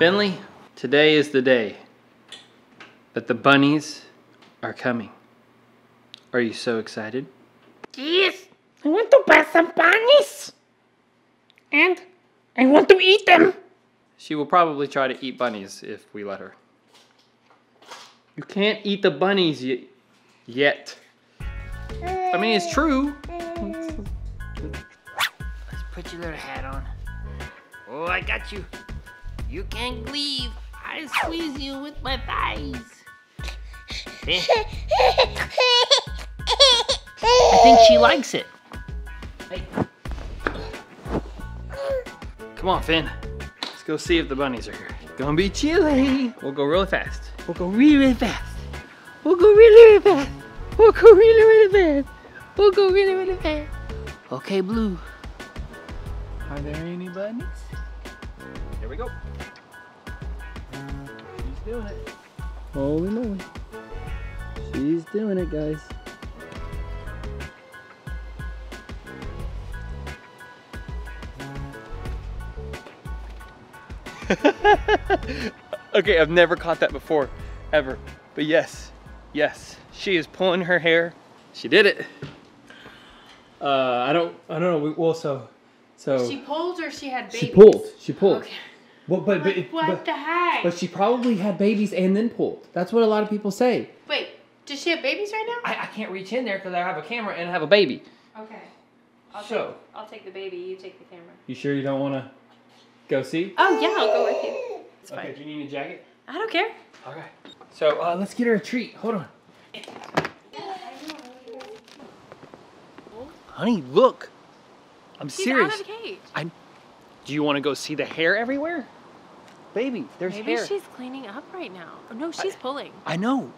Finley, today is the day that the bunnies are coming. Are you so excited? Yes, I want to buy some bunnies. And I want to eat them. She will probably try to eat bunnies if we let her. You can't eat the bunnies y- yet. I mean, it's true. Let's put your little hat on. Oh, I got you. You can't leave. I squeeze you with my thighs. Eh, I think she likes it. Hey. Come on, Finn. Let's go see if the bunnies are here. Gonna be chilly. We'll go really fast. We'll go really, really fast. We'll go really, really fast. We'll go really, really fast. We'll go really, really fast. Okay, Blue. Are there any bunnies? Here we go. She's doing it. Holy moly. She's doing it, guys. okay, I've never caught that before, ever. But yes, yes, she is pulling her hair. She did it. Uh, I don't, I don't know. We, well, so, so She pulled or she had babies? she pulled. She pulled. Okay. Well, but, but, Like, what but, the heck? but she probably had babies and then pulled. That's what a lot of people say. Wait, does she have babies right now? I, I can't reach in there because I have a camera and I have a baby. Okay. I'll So- take, I'll take the baby. You take the camera. You sure you don't want to go see? Oh yeah, I'll go with you. It's fine. Okay, do you need a jacket? I don't care. Okay. So uh, let's get her a treat. Hold on. Honey, look. I'm She's serious. out of the cage. Do you want to go see the hair everywhere? Baby, there's Maybe hair. she's cleaning up right now. Oh, no, she's pulling. I know.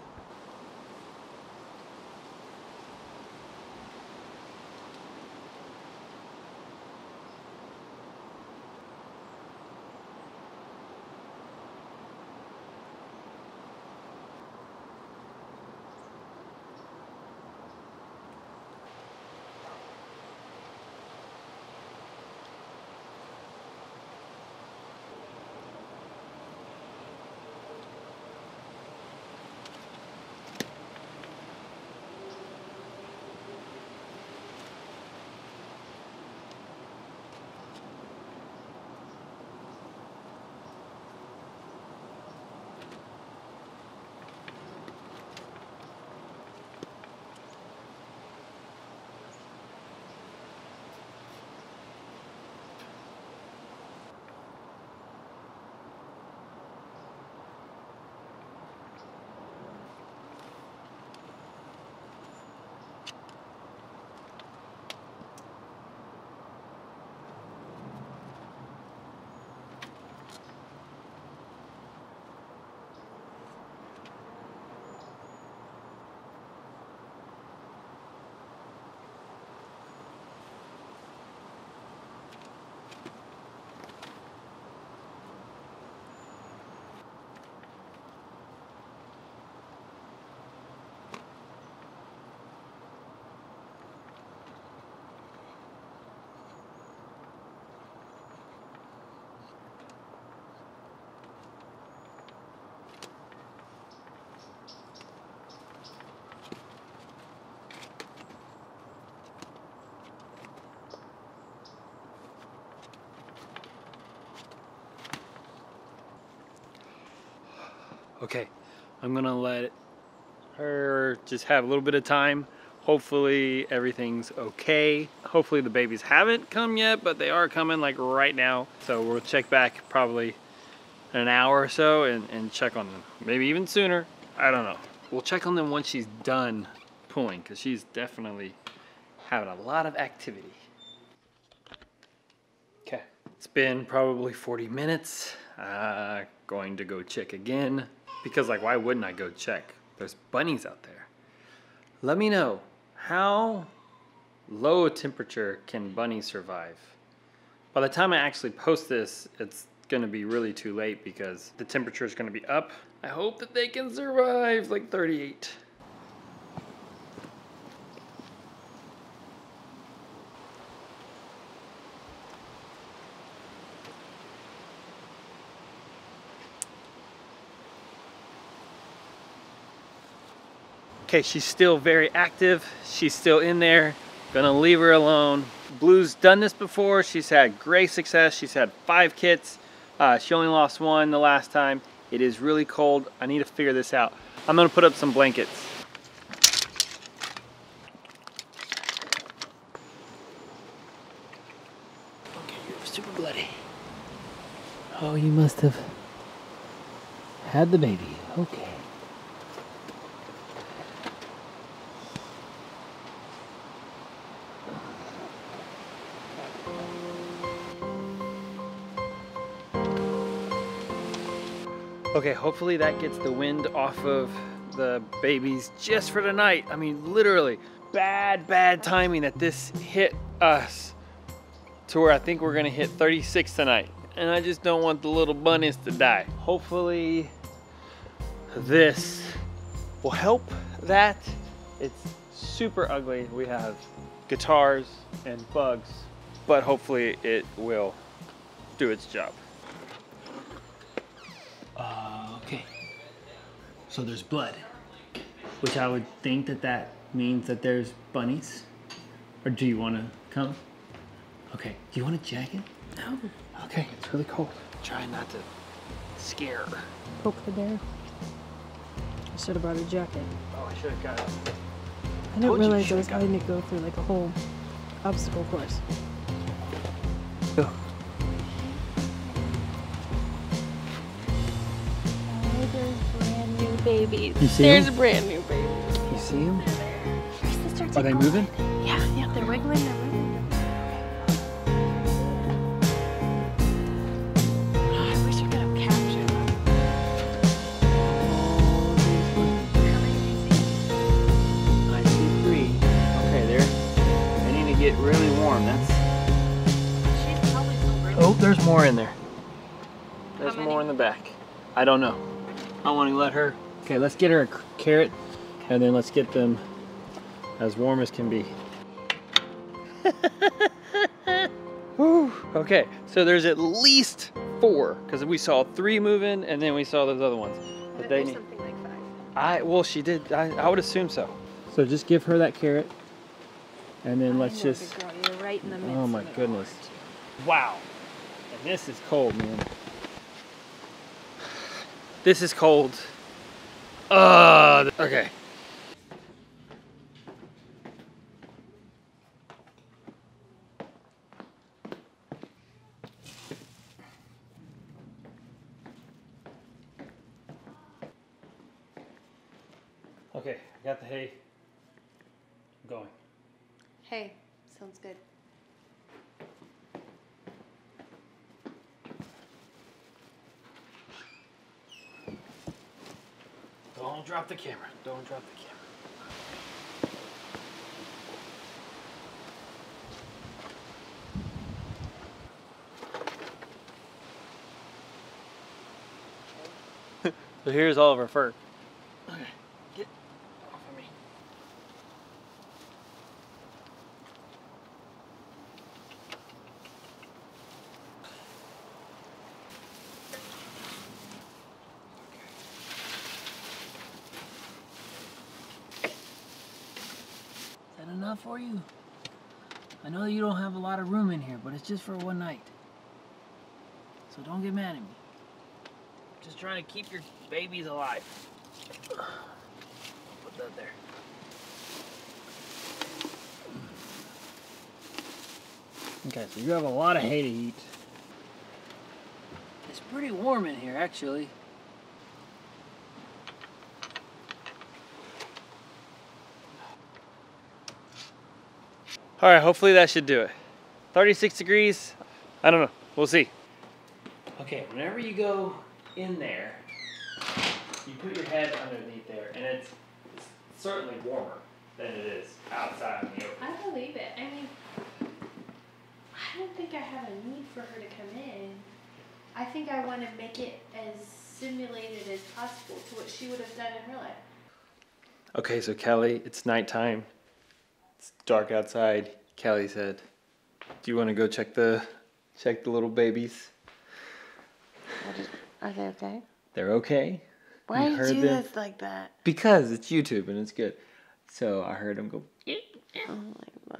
Okay, I'm gonna let her just have a little bit of time. Hopefully everything's okay. Hopefully the babies haven't come yet, but they are coming like right now. So we'll check back probably in an hour or so and, and check on them. Maybe even sooner. I don't know. We'll check on them once she's done pulling because she's definitely having a lot of activity. Okay, it's been probably 40 minutes. Uh, going to go check again because like why wouldn't I go check? There's bunnies out there. Let me know how low a temperature can bunnies survive? By the time I actually post this, it's gonna be really too late because the temperature is gonna be up. I hope that they can survive like 38. Okay, she's still very active. She's still in there. Gonna leave her alone. Blue's done this before. She's had great success. She's had five kits. Uh, she only lost one the last time. It is really cold. I need to figure this out. I'm gonna put up some blankets. Okay, you're super bloody. Oh, you must have had the baby. Okay. Okay, hopefully that gets the wind off of the babies just for tonight. I mean, literally, bad, bad timing that this hit us to where I think we're gonna hit 36 tonight. And I just don't want the little bunnies to die. Hopefully this will help that. It's super ugly. We have guitars and bugs, but hopefully it will do its job. So there's blood, which I would think that that means that there's bunnies. Or do you want to come? Okay. Do you want a jacket? No. Okay. It's really cold. Try not to scare. Poke the bear. I should have brought a jacket. Oh, I should have got it. I didn't realize I was having to go through like a whole obstacle course. Babies. You see There's them? brand new babies. You see him? Your Are they moving? Yeah, yeah, they're wiggling. They're wiggling. Oh, I wish I could have captured them. How many do you see? I see three. Okay, they're. They need to get really warm. That's. She's probably. Oh, there's more in there. There's more in the back. I don't know. I want to let her. Okay, let's get her a carrot, and then let's get them as warm as can be. Whew. Okay, so there's at least four because we saw three moving, and then we saw those other ones. But But they need. something like five. I well, she did. I, I would assume so. So just give her that carrot, and then let's just. You're right in the oh midst Oh my of it goodness. aren't Wow. And this is cold, man. This is cold. Uh, okay. Okay, I got the hay. I'm going. Hey, sounds good. Don't drop the camera. Don't drop the camera. so here's all of our fur. Okay, get off of me. Is that enough for you? I know you don't have a lot of room in here, but it's just for one night. So don't get mad at me. Just trying to keep your babies alive. Put that there. Okay, so you have a lot of hay to eat. It's pretty warm in here, actually. All right, hopefully that should do it. 36 degrees. I don't know. We'll see. Okay, whenever you go in there, you put your head underneath there, and it's, it's certainly warmer than it is outside in the open. I believe it. I mean, I don't think I have a need for her to come in. I think I want to make it as simulated as possible to what she would have done in real life. Okay, so Kelly, it's nighttime. It's dark outside. Kelly said, "Do you want to go check the check the little babies? Are they okay? They're okay. Why You do you do them? this like that? Because it's YouTube and it's good. So I heard him go. Oh my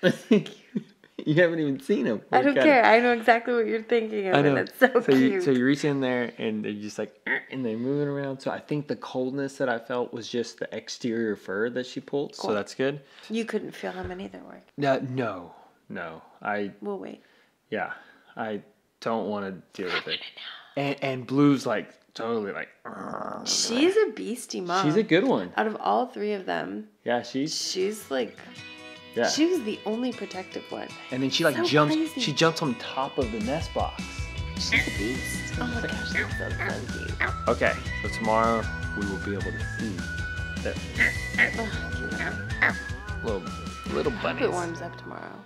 God. you haven't even seen him. I don't care. him. I know exactly what you're thinking of, I know. and it's so, so cute. you so you reach in there and they're just like and they're moving around. So I think the coldness that I felt was just the exterior fur that she pulled. So that's good. You couldn't feel how many there were. No, no, no. I We'll wait. yeah. I don't want to deal with it. And and Blue's like totally like. She's a beastie mom. She's a good one. Out of all three of them, Yeah, she's she's like, yeah. she was the only protective one. and then she like so jumps. crazy. She jumps on top of the nest box. She's a beast. Oh my gosh, that's so, cute. Okay, so tomorrow we will be able to see the Ugh, I cannot wait. little little bunnies. it warms up tomorrow.